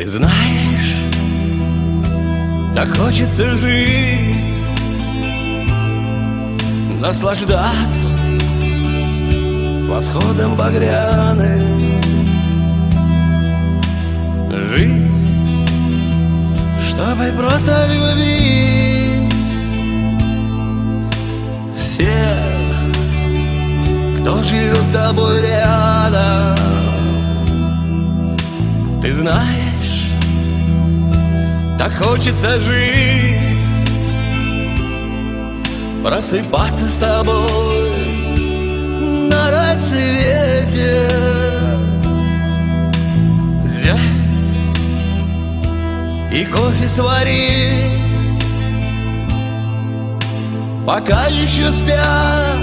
Ты знаешь, так хочется жить, наслаждаться восходом багряным, жить, чтобы просто любить всех, кто живет с тобой рядом. Ты знаешь, так хочется жить, просыпаться с тобой на рассвете, взять и кофе сварить, пока еще спят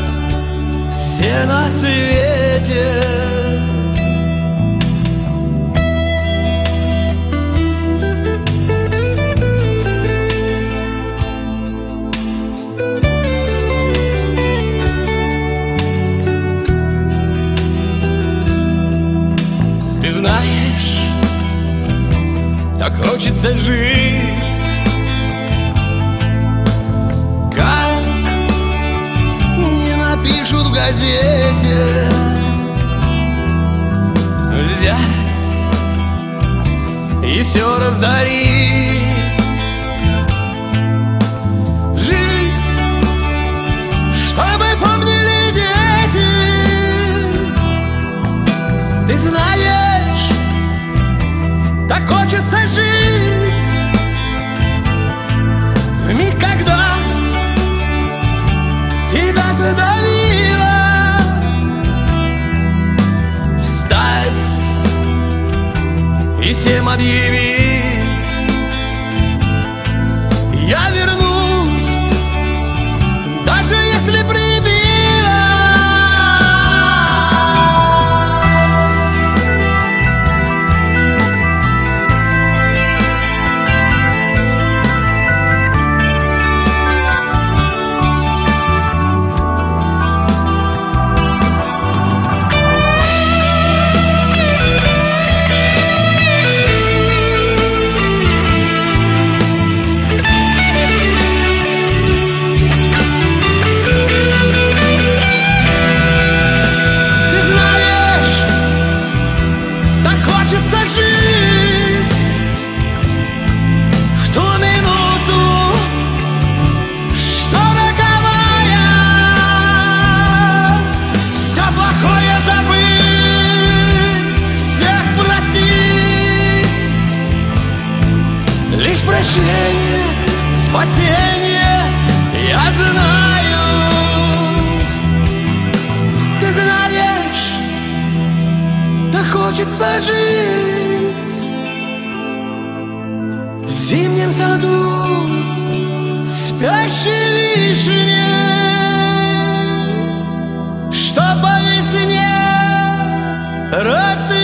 все на свете. Так хочется жить. Как не напишут в газете? Взять и все раздарить хочется жить В миг, когда тебя задавило. Встать и всем объявить забыть, всех простить. Лишь прощение, спасение, я знаю. Ты знаешь, так хочется жить В зимнем саду спящей вишне Rosa